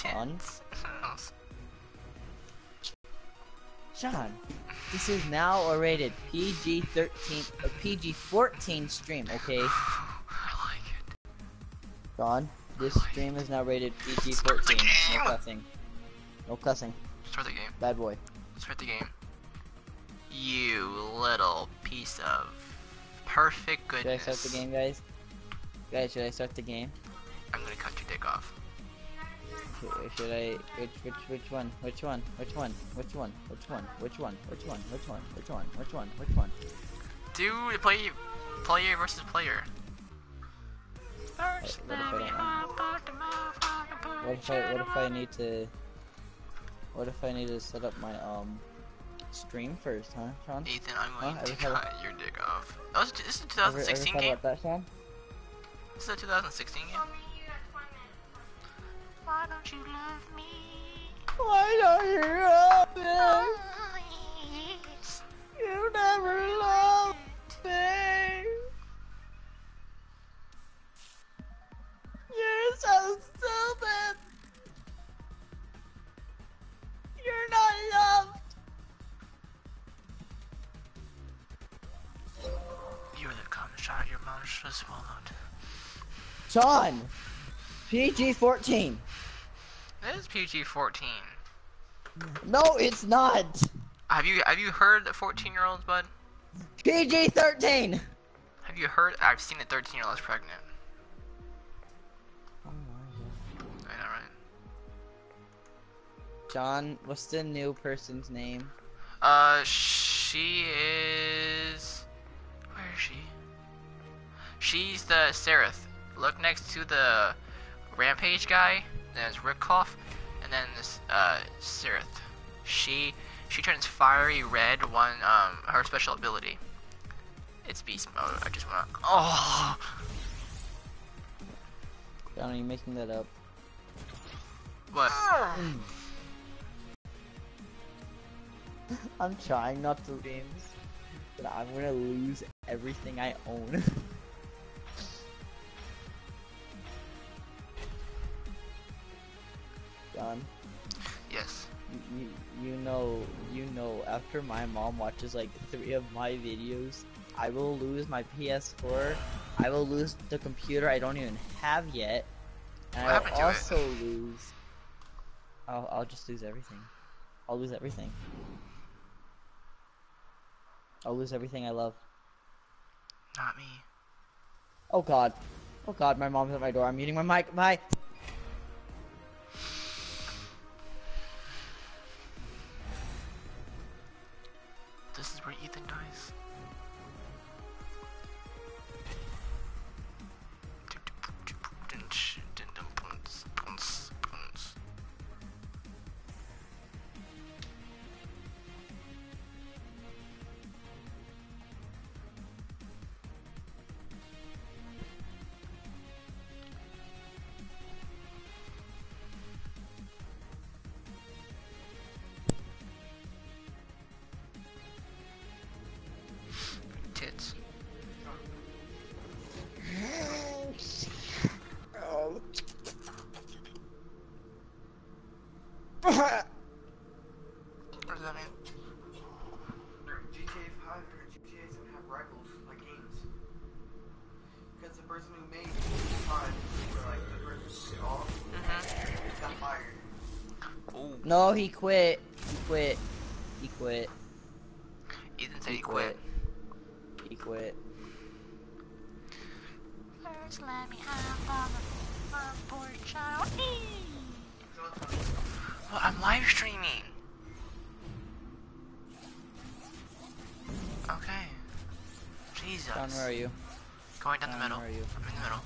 Sean? Sean, this is now a rated PG-13, a PG-14 stream, okay? I like it. Sean, this stream is now rated PG-14. No cussing. No cussing. Start the game. Bad boy. Start the game. You little piece of perfect goodness. Should I start the game, guys? Guys, should I start the game? I'm gonna cut your dick off. Should, I? Which which which one? Which one? Which one? Which one? Which one? Which one? Which one? Which one? Which one? Which one? Which one? Dude, play player versus player. What, what if I don't? What if I? What if I need to? What if I need to set up my um stream first, huh, Sean? Ethan, I'm going Huh? to cut your dick off. Oh, this this is a Ever, ever 2016 game. that, Sean? This is a 2016 game. Why don't you love me? Why don't you love me? Please. You never loved me. You're so stupid. You're not loved. You're the cum shot your mom should have swallowed. Sean, PG-14. This is PG-14. No, it's not. Have you have you heard the 14 year olds, bud? PG-13. Have you heard? I've seen a 13 year old pregnant. I know, right? John, what's the new person's name? Uh, she is. Where is she? She's the Seraph. Look next to the Rampage guy. There's Ripkoff, and then this uh Seraph. She she turns fiery red one um her special ability. It's beast mode. I just wanna. Oh. Are you making that up? What? I'm trying not to games, but I'm gonna lose everything I own. after my mom watches like three of my videos, I will lose my PS4. I will lose the computer I don't even have yet, and What I will to it? also lose. I'll I'll just lose everything. I'll lose everything. I'll lose everything I love. Not me. Oh god. Oh god, my mom's at my door. I'm muting my mic. Bye. No, he quit. He quit. He quit. Ethan said he quit. He quit. First, let me have on the front porch. I don't need. Well, I'm live streaming. Okay. Jesus. John, where are you? Going down the middle. where are you? I'm in the middle.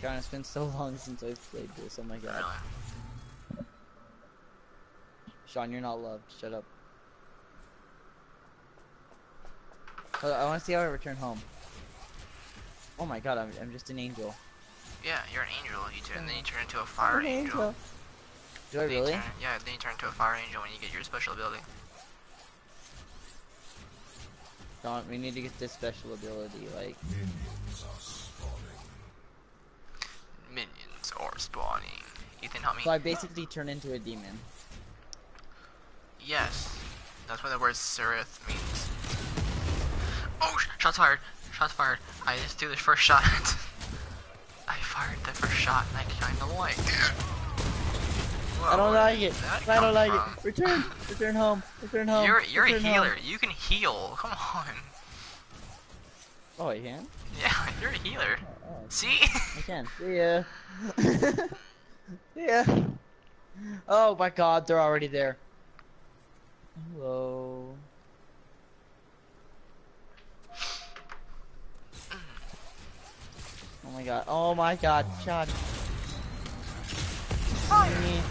John, it's been so long since I've played this. Oh my god. Really. Sean, you're not loved. Shut up. Hold I want to see how I return home. Oh my god, I'm, I'm just an angel. Yeah, you're an angel. You turn, and then you turn into a fire An angel. Do I really? turn- yeah, then you turn into a fire angel when you get your special ability. John, we need to get this special ability. Like, Minions are spawning. Minions are spawning. Ethan, help me. So I basically turn into a demon. Yes. That's what the word Seraph means. Oh, sh- shots fired. Shots fired. I just do the first shot. I fired the first shot and I kind of like it. I don't like it. I don't like from? it. Return. Return home. Return home. You're you're a Return home. healer. You can heal. Come on. Oh, I can. Yeah, you're a healer. Oh, oh, See? I can. See ya. See ya. Oh my God, they're already there. Hello. Oh my God. Oh my God. Shot. Yeah,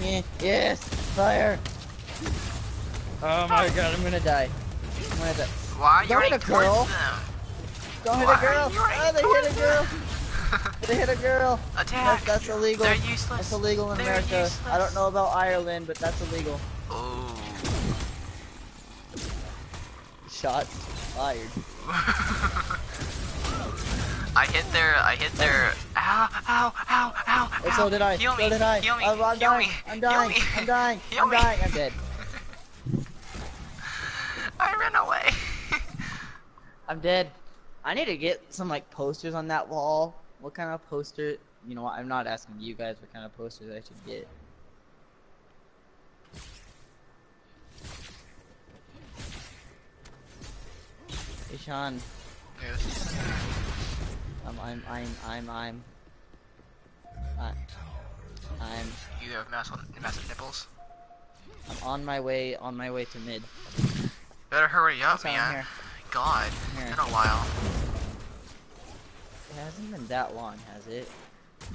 yeah, Yes. Fire. Oh my God. I'm gonna die. I'm gonna die. Why are you Don't hit a girl. them? Don't hit Why a girl. you running Oh, they hit a girl. They hit a girl. Attack! That's, that's illegal. They're useless. That's illegal in They're America. useless. I don't know about Ireland, but that's illegal. Oh. Shots fired. I hit their, I hit their, ow, ow, ow, ow, ow. so did I. Heal me, oh, so did I. heal me, I'm, I'm heal dying. me, I'm dying. me, I'm dying. heal I'm me. dying. I'm dead. I ran away. I'm dead. I need to get some like posters on that wall. What kind of poster? You know what? I'm not asking you guys what kind of posters I should get. Sean, yes. Um, I'm I'm I'm I'm I'm I- I'm You have massive, massive nipples. I'm on my way on my way to mid. Better hurry up, That's why I'm man. God, Here. it's been a while. It hasn't been that long, has it?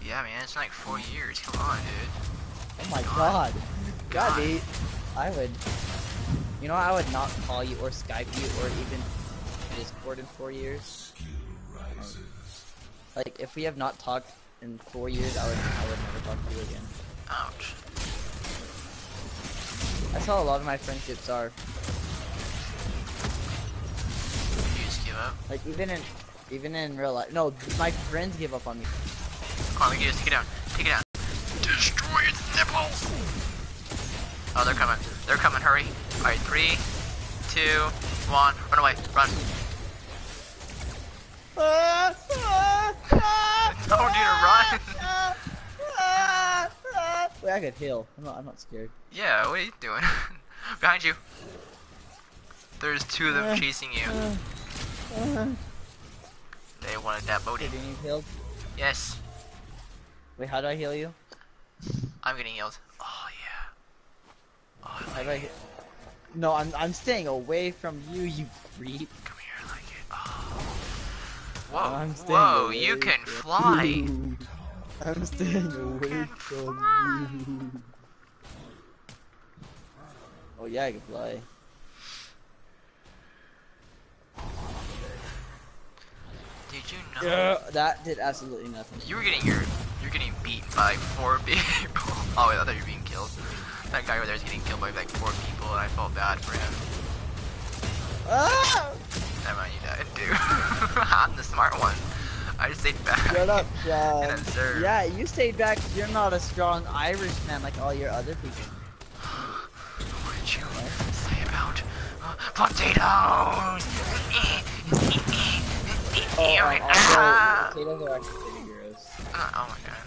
Yeah, man, it's like four years. Come on, dude. Oh my God. god. God, dude. I would. You know, I would not call you or Skype you or even Discord in four years. Like, like, if we have not talked in four years, I would, I would never talk to you again. Ouch. That's how a lot of my friendships are. You just give up. Like, even in, even in real life. No, my friends give up on me. Come on, we can just take it down. Take it down. Destroy its nipples! Oh, they're coming. They're coming. Hurry. Alright, three, two, one. Run away. Run. You to run. Wait, I could heal. I'm not, I'm not scared. Yeah, what are you doing? Behind you. There's two of them Uh, chasing you. Uh, uh. They wanted that booty. do you need healed? Yes, Wait, how do I heal you? I'm getting healed. Oh yeah. Oh, I How like do I it. No, I'm I'm staying away from you, you creep. Whoa, whoa, you can fly. I'm staying away from fly. you. Oh yeah, I can fly. Did you know? Yeah, that did absolutely nothing. You were getting your, you're getting beat by four people. Oh wait, I thought you were being killed. That guy over there is getting killed by like four people, and I felt bad for him. Ah! Never mind, you died too. I'm the smart one. I just stayed back. Shut up. Yeah, you stayed back. you're not a strong Irishman like all your other people. What did you say about uh, potatoes? Oh, um, also, potatoes are actually pretty gross. Uh, oh my god.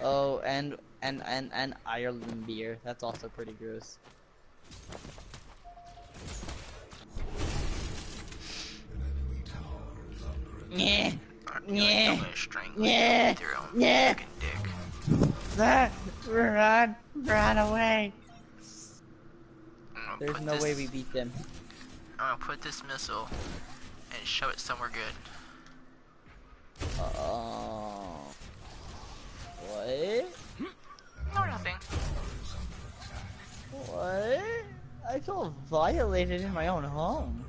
Oh, and and and and Ireland beer. That's also pretty gross. Yeah. Aren't you, Yeah. gonna strangle Yeah. you with Yeah. fucking dick? Ah, run, run away. There's no this, way we beat them. I'm gonna put this missile and shove it somewhere good. Oh. What? No, nothing. What? I feel violated in my own home.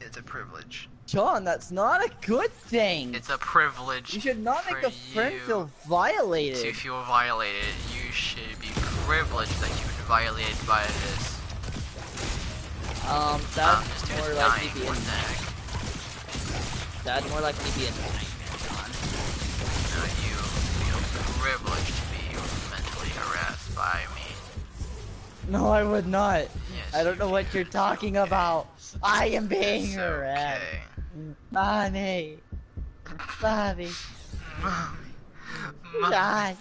It's a privilege. John, that's not a good thing. It's a privilege. you should not make a friend feel violated. to feel violated. You should be privileged that you've been violated by this. Um, Um, that'd more dying. likely be What a heck? that'd more likely be a nightmare, John. No, you feel privileged to be mentally harassed by me. No, I would not. Yes. I don't know what you're talking about. I am being It's harassed. okay. Mommy. Bobby. Mommy. Mommy. John.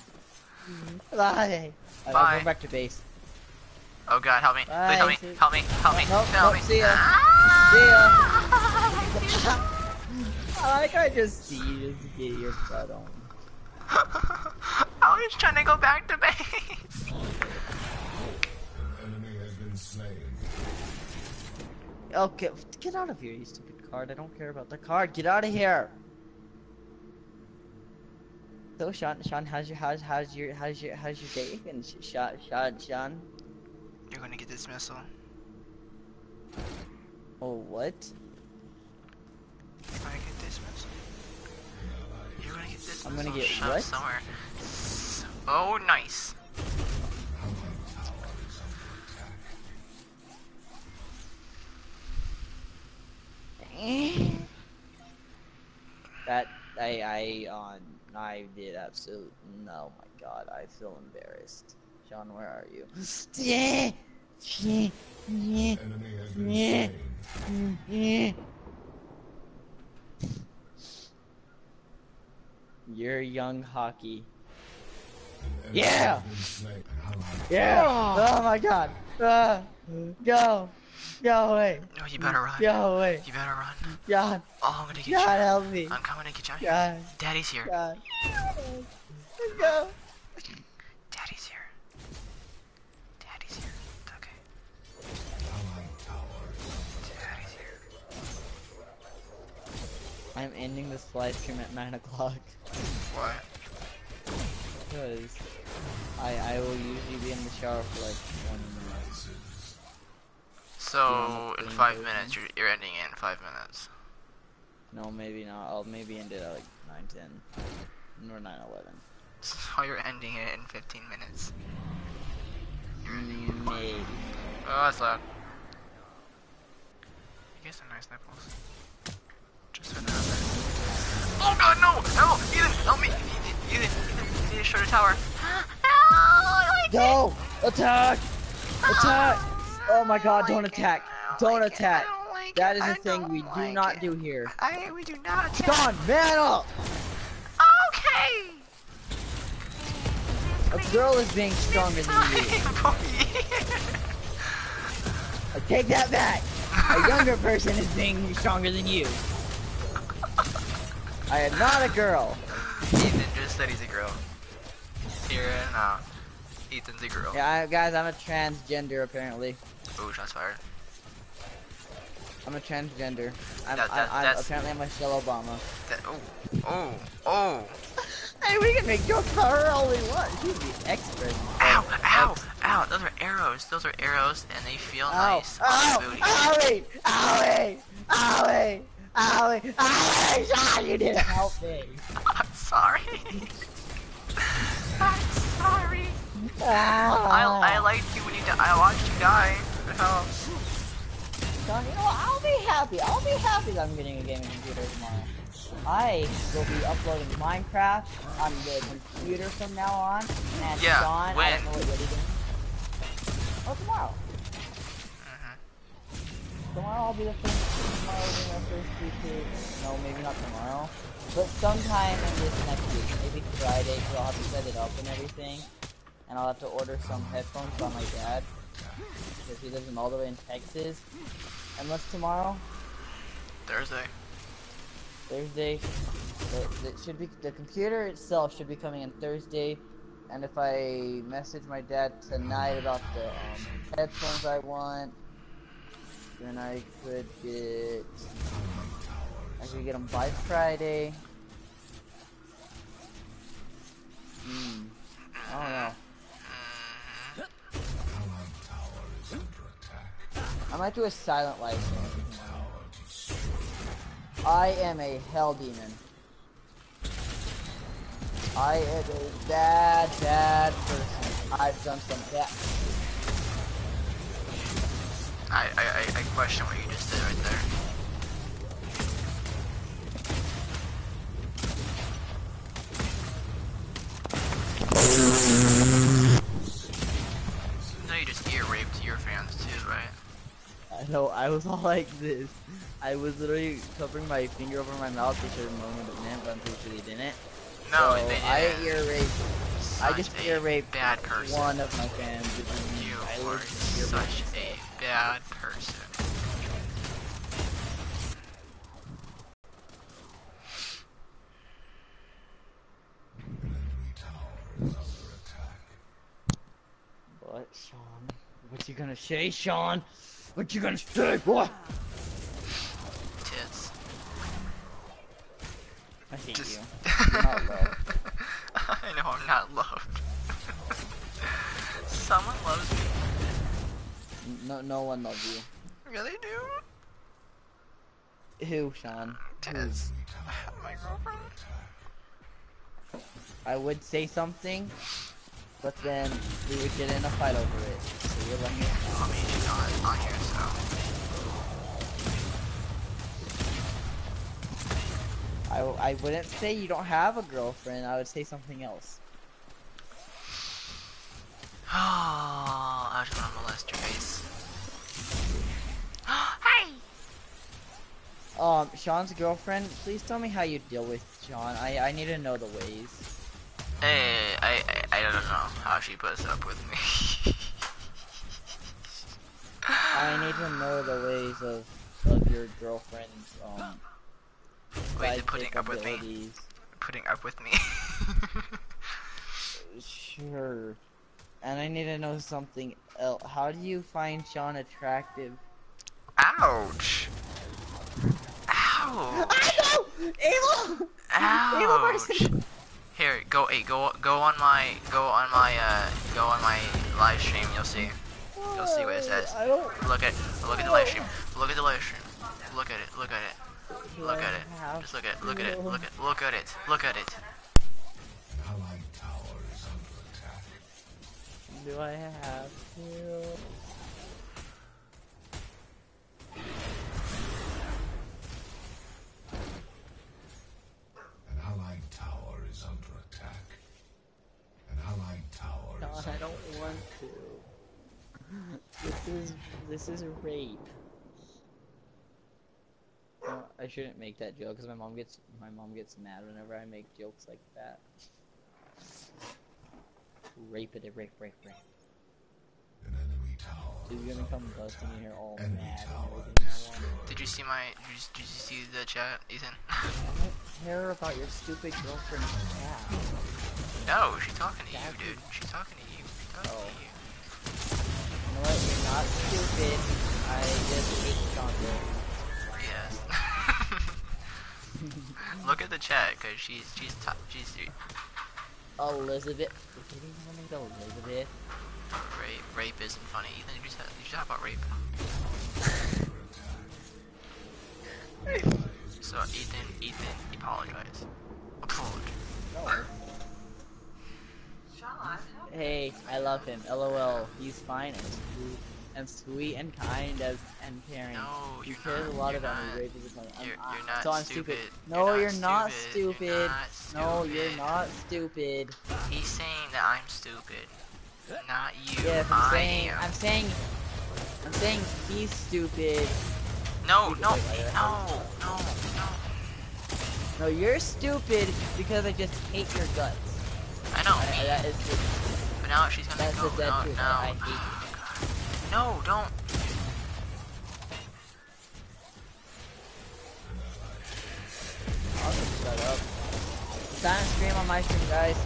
Bobby. I'm Bye. going back to base. Oh god, help me. Bye, Please help me. see- Help me. Help me. Nope, help nope, me. see ya. Ah! I like I just see you just get your butt on. I was trying to go back to base. enemy has been slain. Okay, get out of here, you stupid card. I don't care about the card. Get out of here. So Sean, Sean, how's your how's how's your how's your how's your day? Sh- Sean, Sean, Sean. You're gonna get dismissal. Oh what? You're gonna get dismissal. You're gonna get dismissal. I'm gonna get what? Somewhere. Oh, nice. That I I on I did absolute no my god I feel embarrassed. Sean, where are you? Yeah, yeah, yeah, Enemy has been Yeah. yeah. You're young hockey. Yeah. has been slain. An ally Yeah. Oh my god. Ah, go. Away. No, oh, you better run. Away. You better run. God. Oh, I'm gonna get God you. help me. I'm coming to get you. God. Daddy's here. God. Go. Daddy's here. Daddy's here. It's okay. Daddy's here. I'm ending this live stream at 9 o'clock. What? Because I, I will usually be in the shower for like 20 minutes. So, in five minutes, you're, you're ending it in five minutes. No, maybe not. I'll maybe end it at like 9, 10. Or 9, 11. So, oh, you're ending it in 15 minutes. You're ending it. Mm, maybe. Oh, that's loud. You get some nice nipples. Just now Oh god, no! No! Ethan, help me! Ethan, Ethan, Ethan, you need to show the tower. Help! Go! Attack! Attack! Oh my god, don't attack. Don't attack. That is a thing we do not do here. I, we do not attack. John, man up! Okay! A girl is being stronger than you. I take that back. A younger person is being stronger than you. I am not a girl. Ethan just said he's a girl. Here and now. Ethan's a girl. Yeah, I, guys, I'm a transgender apparently. Ooh, shots fired. I'm a transgender. I'm, That- that- I, I'm apparently I'm Michelle Obama. That, oh, oh, oh. Hey, we can make jokes about her all we want. She's the expert. Ow, ow, Ex- ow. Those are arrows. Those are arrows, and they feel Ow! nice on Ow! the booty. Owie! Owie! Owie! Owie! Owie! Sean, you didn't help me. I'm sorry. I'm sorry. I, I Ah. liked you when you di- I watched you die. Oh. You know what? I'll be happy. I'll be happy that I'm getting a gaming computer tomorrow. I will be uploading Minecraft on the computer from now on. And Yeah, I when? don't know what you'll be doing. Oh, tomorrow. Mhm. Tomorrow I'll be the first. Tomorrow will be my first YouTube. No, maybe not tomorrow. But sometime in this next week, maybe Friday, so I'll have to set it up and everything. And I'll have to order some headphones by my dad. Because he lives in all the way in Texas. Unless tomorrow? Thursday. Thursday. The, it should be the computer itself should be coming in Thursday. And if I message my dad tonight about the um, headphones I want, then I could get. I could get them by Friday. Hmm. I don't know. I might do a silent life. I am a hell demon. I am a bad, bad person. I've done some bad. I, I, I- question what you just did right there. I know, I was all like this. I was literally covering my finger over my mouth to show the moment it meant, but I'm pretty sure they didn't. No, so they I didn't. ear raped I just a ear raped bad person. one of my fans. which is You I are such a bad person. An enemy tower is under attack. What, Sean? What you gonna say, Sean? What you gonna say, boy? Tits. I hate Just. you. You're not loved. I know I'm not loved. Someone loves me. No, no one loves you. Yeah, they do. Who, Sean? Tits. Enemy tower My girlfriend. I would say something, but then we would get in a fight over it. So you're letting me. I mean, she's not on here, so. I, I wouldn't say you don't have a girlfriend. I would say something else. Oh, I just want to molest your face. hey! Um, Sean's girlfriend. Please tell me how you deal with Sean. I I need to know the ways. Hey, I, I, I don't know how she puts up with me. I need to know the ways of of your girlfriend's um. Wait, the sidekick putting up with me. Putting up with me. Sure. And I need to know something else. How do you find Sean attractive? Ouch! Ouch! I know! Evil! Evil Ouch! person! Here, go, hey, go, go on my, go on my, uh, go on my live stream. You'll see. You'll see what it says. Look at, look at the live stream. Look at the live stream. Look at it. Look at it. Look at it. Just look at, look at it. Look at, look at it. Look at it. An allied tower is under attack. Do I have to? This is this is rape. No, I shouldn't make that joke because my mom gets my mom gets mad whenever I make jokes like that. Rape it, rape, rape, rape. An Dude, you're gonna come busting in here all Enemy mad and tower everything. I want- destroyed. Did you see my, did you, did you see the chat, Ethan? I don't care about your stupid girlfriend's cat. No, she's talking to you, dude. She's talking to you. She's talking Oh. to you. You know what? You're not stupid. I just hate Chandra. Yes. Look at the chat, cause she's she's top, she's oh, Elizabeth. Did you even make Elizabeth? rape. Rape isn't funny. Ethan, you should talk, you should talk about rape. So Ethan, Ethan, apologize. Apologize. No. Hey, I love him. LOL. He's fine and sweet and sweet and kind as and caring. No, he cares not. a lot about not. me. Rape is fun- I'm- You're, you're not so I'm stupid. No, you're, not stupid. stupid. Not No, you're not stupid. He's saying that I'm stupid, not you. Yes, I'm I saying. am. I'm saying. I'm saying he's stupid. No, no, can wait, wait, no, no, no. No, you're stupid because I just hate your guts. I know. I, I, that is just, But now she's gonna That's go. the dead no, no. I- hate No, don't. I'll just shut up. Silent stream on my stream, guys.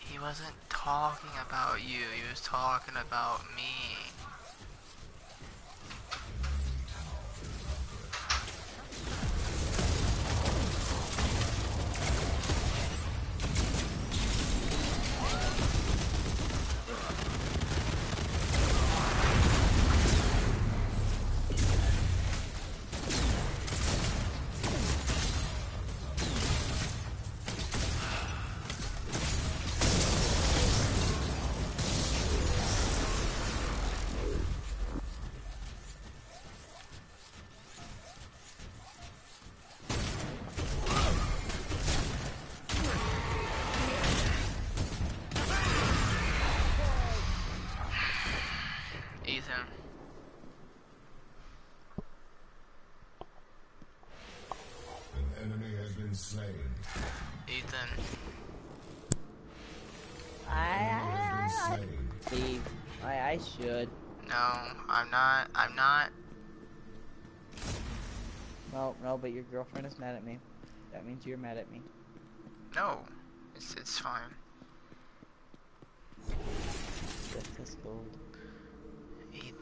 He wasn't talking about you. He was talking about me. Should. No, I'm not. I'm not. No, no, but your girlfriend is mad at me. That means you're mad at me. No, it's it's fine. Just this gold. Ethan.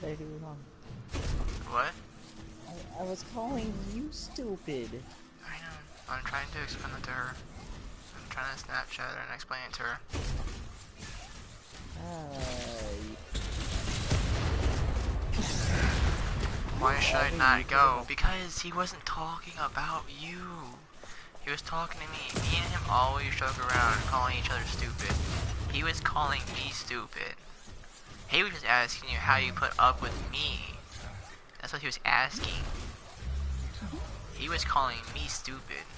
What did I do wrong? What? I, I was calling you stupid. I'm trying to explain it to her. I'm trying to Snapchat her and explain it to her. Why should I not go? Because he wasn't talking about you. He was talking to me. Me and him always joke around, calling each other stupid. He was calling me stupid. He was just asking you how you put up with me. That's what he was asking. He was calling me stupid.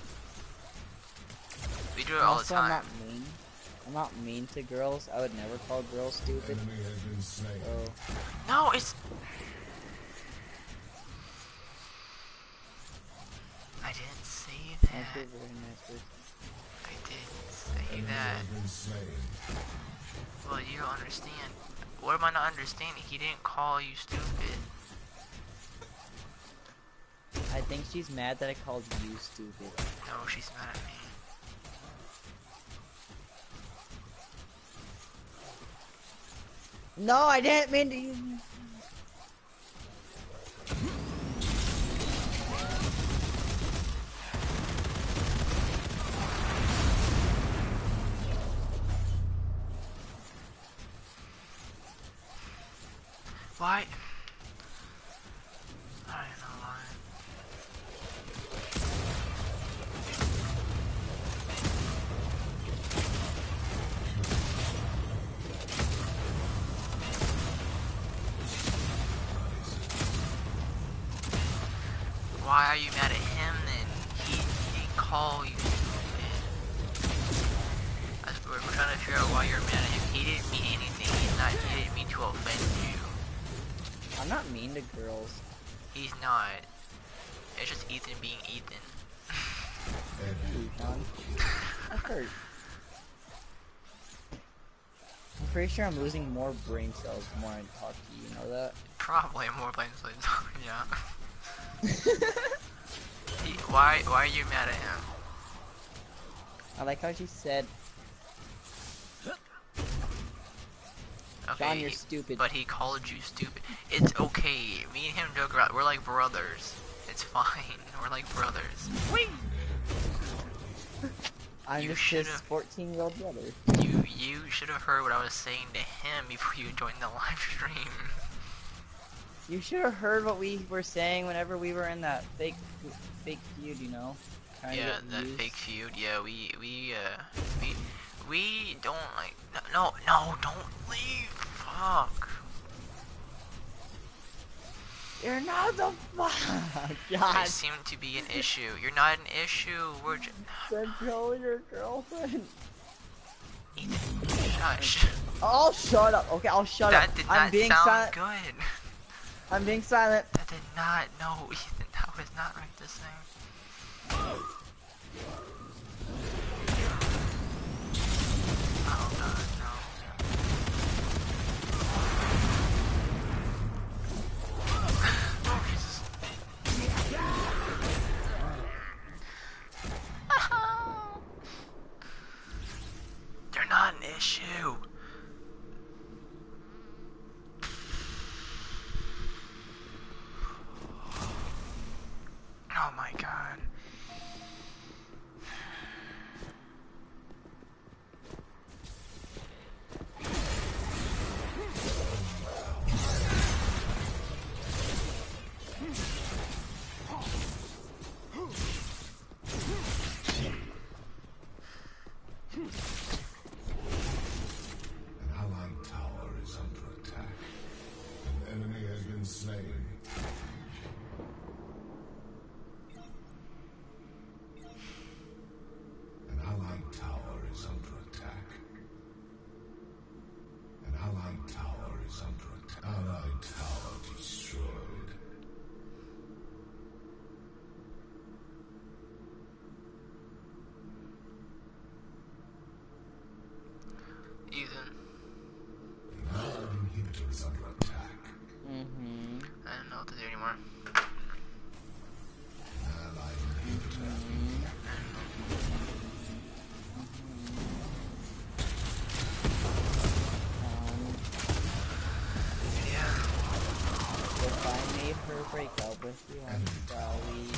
We do it all the also, I'm time. not mean. I'm not mean to girls. I would never call girls stupid. Enemy has been slain. So, No, it's. I didn't say thank you that. very much. for- I didn't say that. has been slain. Well, you don't understand. What am I not understanding? He didn't call you stupid. I think she's mad that I called you stupid. No, she's mad at me. No, I didn't mean to sure I'm losing more brain cells the more I talk to you. Know that? Probably more brain cells, yeah. He, why? Why are you mad at him? I like how she said, Okay. "John, you're stupid." but he called you stupid. It's okay. Me and him joke around. We're like brothers. It's fine. We're like brothers. I'm you just his 14 year old brother. You you should have heard what I was saying to him before you joined the live stream. You should have heard what we were saying whenever we were in that fake, fake feud. You know? Yeah, that views. fake feud. Yeah, we we uh we we don't like no no don't leave. Fuck. You're not the fuck. God, seem to be an issue. You're not an issue. We're just control your girlfriend. Shush. Oh, shut up. Okay, I'll shut that up. did I'm being sound silent. good. I'm being silent. That did not. No, Ethan. That was not right to say. Break out with you on shall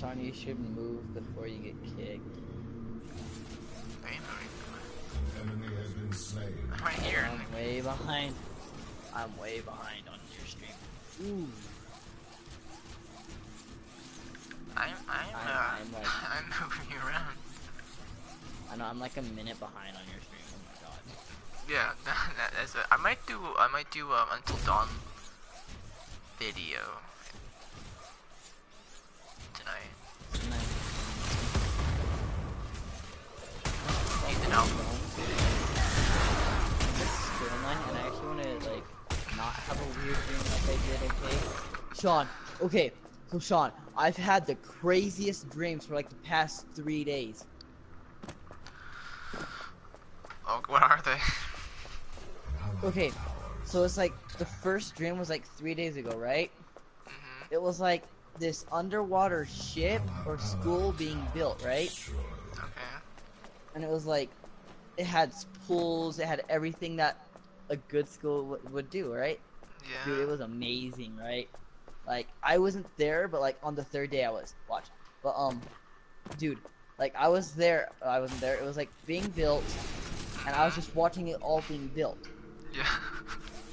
Tony, you should move before you get kicked. Wait, wait, Enemy has been slain. I'm right here. I'm way behind. I'm way behind on your stream. Ooh. I'm, I'm, I'm- uh, I'm like- I'm moving you around. I know I'm like a minute behind on your stream. Oh my god. Yeah, that, that, that's it. I might do, I might do, um, Until Dawn video Ethan, help. This is storyline, and I actually want to like not have a weird dream like I did. Okay, Sean. Okay, so Sean, I've had the craziest dreams for like the past three days. Oh, what are they? Okay, so it's like the first dream was like three days ago, right? Mm -hmm. It was like this underwater ship or school being built, right? And it was like it had pools, it had everything that a good school w- would do, right? Yeah. Dude, it was amazing, right? Like I wasn't there, but like on the third day I was. Watch, but um, dude, like I was there. I wasn't there. It was like being built, and I was just watching it all being built. Yeah.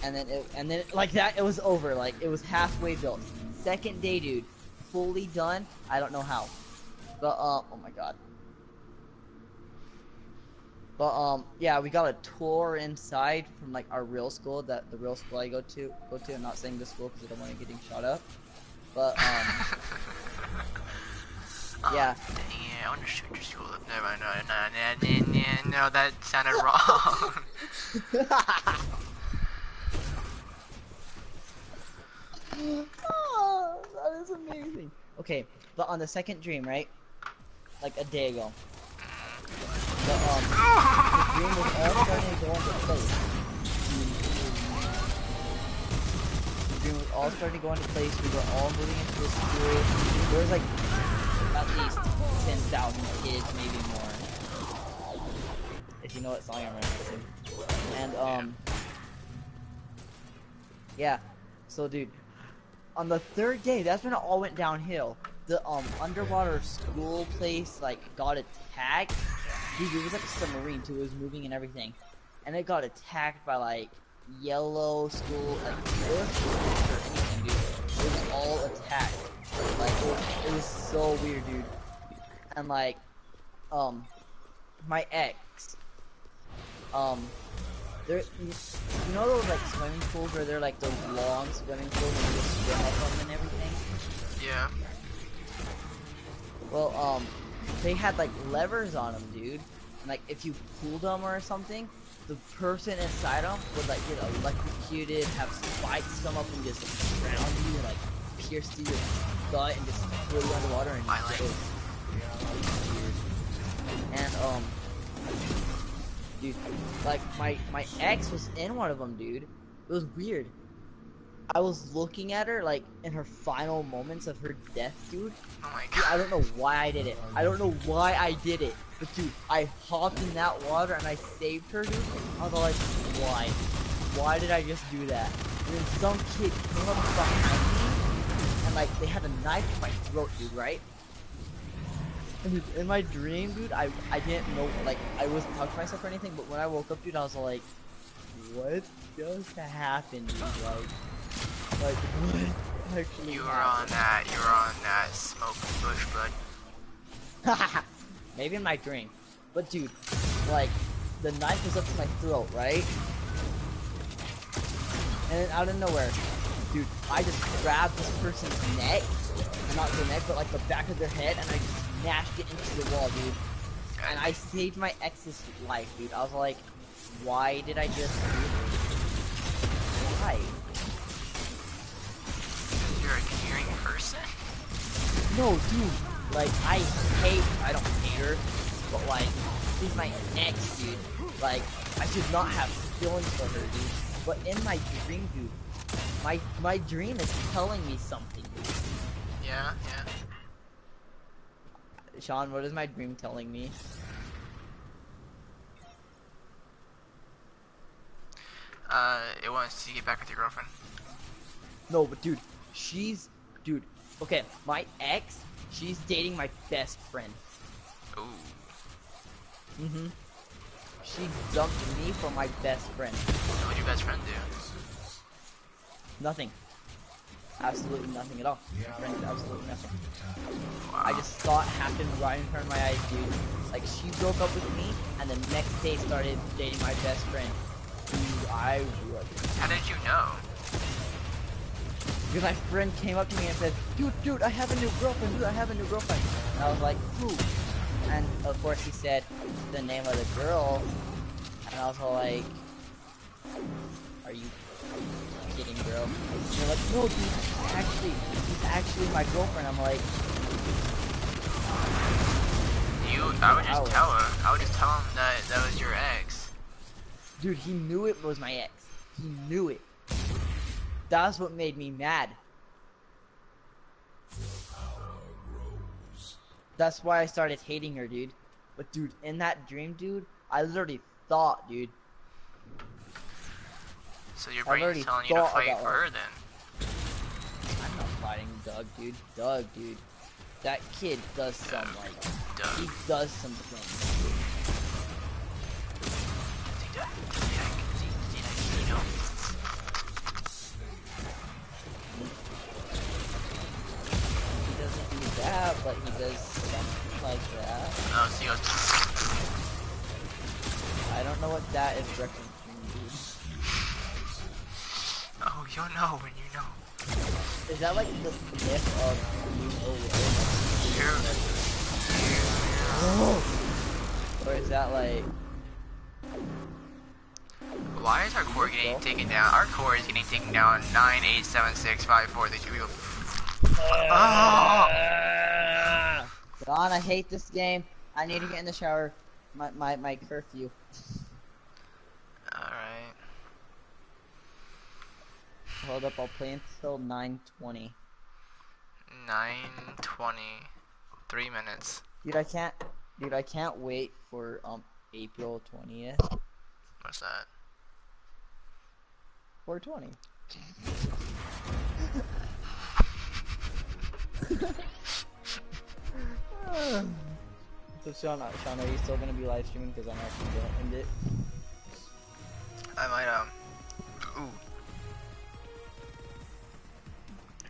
And then it, and then like that, it was over. Like it was halfway built. Second day, dude, fully done. I don't know how, but uh, oh my god. But um, yeah, we got a tour inside from like our real school, that the real school I go to. Go to. I'm not saying the school because I don't want to getting shot up. But um, Oh, Yeah. I want to shoot your school up. Never mind. No, no, no, no, no, no, that sounded wrong. oh, that is amazing. Okay, but on the second dream, right? Like a day ago. The um, the dream was all starting to go into place. The dream was all starting to go into place. We were all moving into the school. There was like at least ten thousand kids, maybe more. If you know what song I'm referencing. And um, yeah. So, dude, on the third day, that's when it all went downhill. The um underwater school place like got attacked. Dude, it was like a submarine too. It was moving and everything, and it got attacked by like yellow school like it was or anything, dude. It was all attacked. Like it was, it was so weird, dude. And like, um, my ex, um, there, you, you know those like swimming pools where they're like the long swimming pools and you just swim up them and everything? yeah. Well, um, they had like levers on them, dude. And like if you pulled them or something, the person inside them would like get electrocuted, have spikes come up and just drown you, and, like pierce through your gut and just throw you underwater and it was. And um, dude, like my my ex was in one of them, dude. It was weird. I was looking at her like in her final moments of her death, dude. Oh my Dude, I don't know why I did it. I don't know why I did it. But dude, I hopped in that water and I saved her, dude. I was like, why? Why did I just do that? And then some kid came up behind me and like they had a knife in my throat, dude, right? And dude, in my dream, dude, I I didn't know like I wasn't talking to myself or anything, but when I woke up, dude, I was like, what just happened, dude? Like, like what actually You were on that, you were on that smoke bush, bud. Maybe in my dream. But dude, like, the knife was up to my throat, right? And then out of nowhere, dude, I just grabbed this person's neck. Not their neck, but like the back of their head, and I just smashed it into the wall, dude. And I saved my ex's life, dude. I was like, why did I just No, dude. Like, I hate, I don't hate her, but like, she's my ex, dude. Like, I should not have feelings for her, dude. But in my dream, dude, my my dream is telling me something. Dude. Yeah, yeah. Sean, what is my dream telling me? Uh, it wants to get back with your girlfriend. No, but dude, she's, dude. Okay, my ex, she's dating my best friend. Ooh. Mm-hmm. She dumped me for my best friend. What would your best friend do? Nothing. Absolutely nothing at all. My friend did absolutely nothing. Wow. I just saw it happen right in front of my eyes, dude. Like she broke up with me, and the next day started dating my best friend. Dude, I would. How did you know? Because my friend came up to me and said, "Dude, dude, I have a new girlfriend. Dude, I have a new girlfriend." And I was like, "Who?" And of course he said the name of the girl, and I was all like, "Are you kidding, bro?" And they're like, "No, dude, actually, she's actually my girlfriend." I'm like, You, I would just tell her. I would just tell him that that was your ex. Dude, he knew it was my ex. He knew it. That's what made me mad. That's why I started hating her, dude. But dude, in that dream, dude, I literally thought, dude. So your brain's telling you to fight for her. then. I'm not fighting Doug, dude. Doug, dude. That kid does some like he does some things. That, but he does like that. Oh, so he goes. I don't know what that is dude. Oh, you'll know when you know. Is that like the myth of you know. Or is that like Why is our core getting taken down? Our core is getting taken down. Nine, eight, seven, six, five, four, three, two. We go. Oh! Don, I hate this game. I need to get in the shower. My my, my curfew. All right. Hold up, I'll play until 9:20. Nine twenty. Three minutes. Dude, I can't. Dude, I can't wait for um April 20th. What's that? 420. so Sean, uh, Sean, are you still gonna be live streaming? Because I'm actually gonna end it. I might um. Ooh.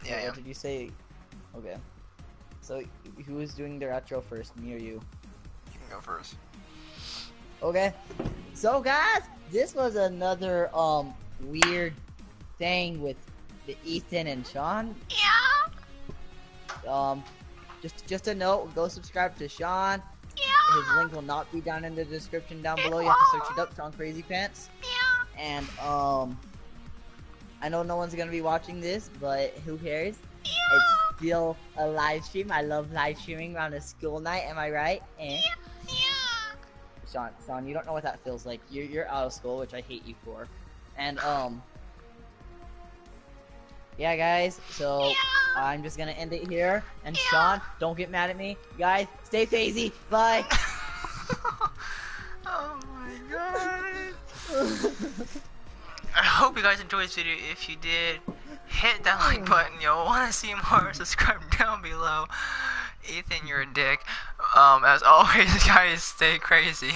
Yeah, What yeah. did you say? Okay. So who is doing the outro first, me or you? You can go first. Okay. So guys, this was another um weird thing with the Ethan and Sean. Yeah. Um, just just a note, go subscribe to Sean. Yeah. His link will not be down in the description down below. You have to search it up, Sean Crazy Pants. Yeah. And um, I know no one's gonna be watching this, but who cares? It's still a live stream. I love live streaming on a school night. Am I right? Eh? Sean, Sean, you don't know what that feels like. You're you're out of school, which I hate you for. And um, yeah, guys. So I'm just gonna end it here. And Sean, don't get mad at me, guys. Stay phasey. Bye. oh my god. I hope you guys enjoyed this video. If you did, hit that like button. You'll want to see more. Subscribe down below. Ethan, you're a dick. Um, as always, guys, stay crazy.